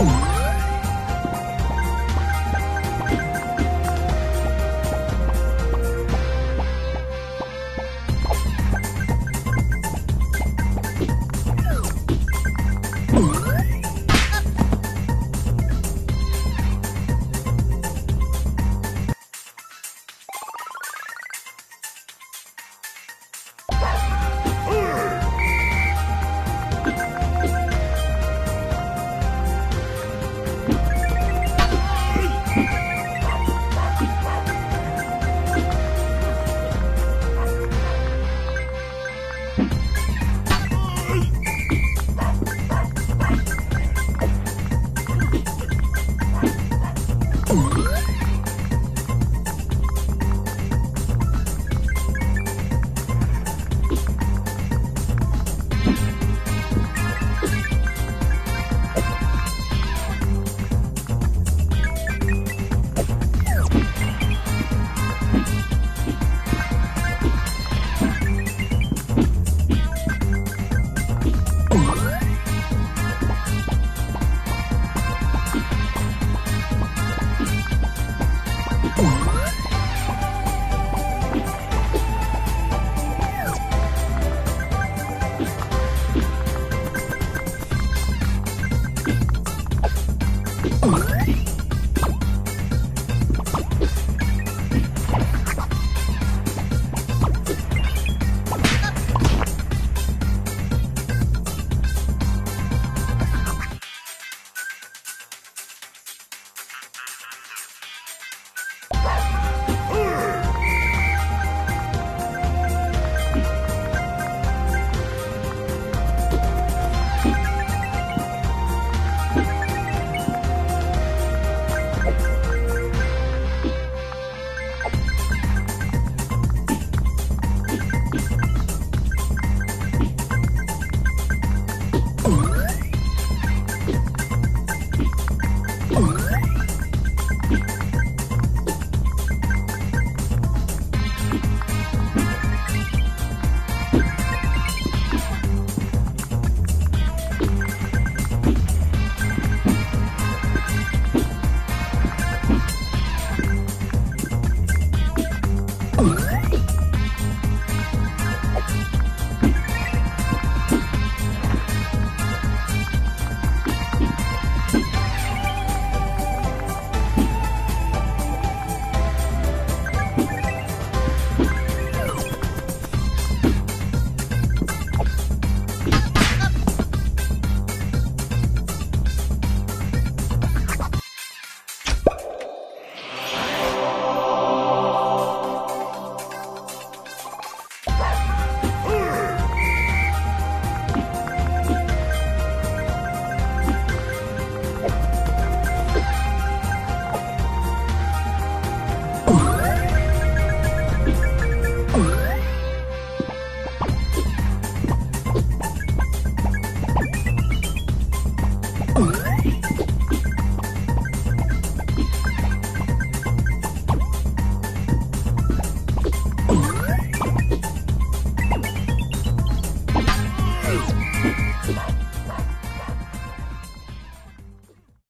Oh.